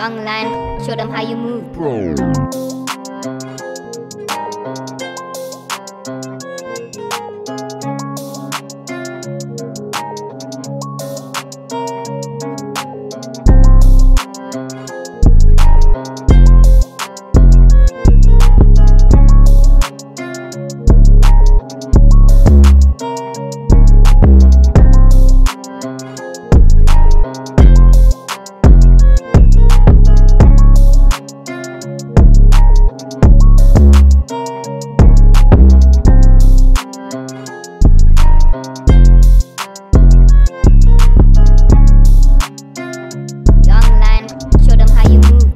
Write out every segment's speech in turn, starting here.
Long line, show them how you move.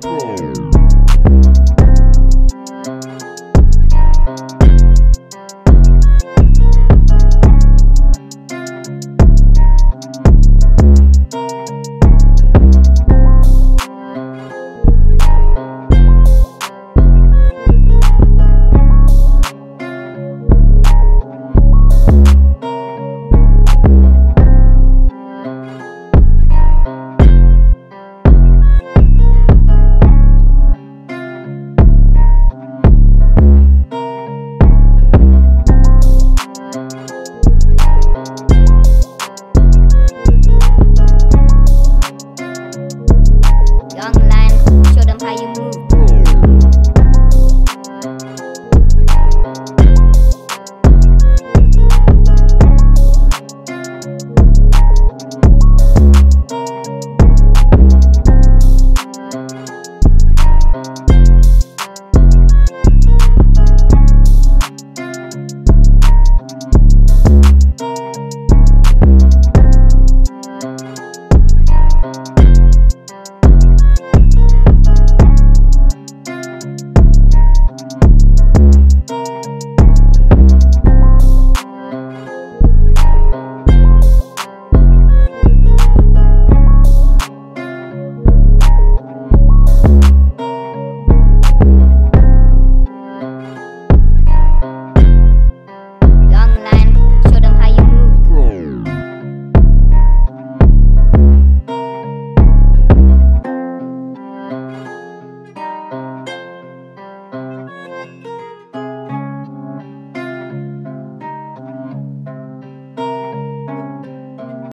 Bro.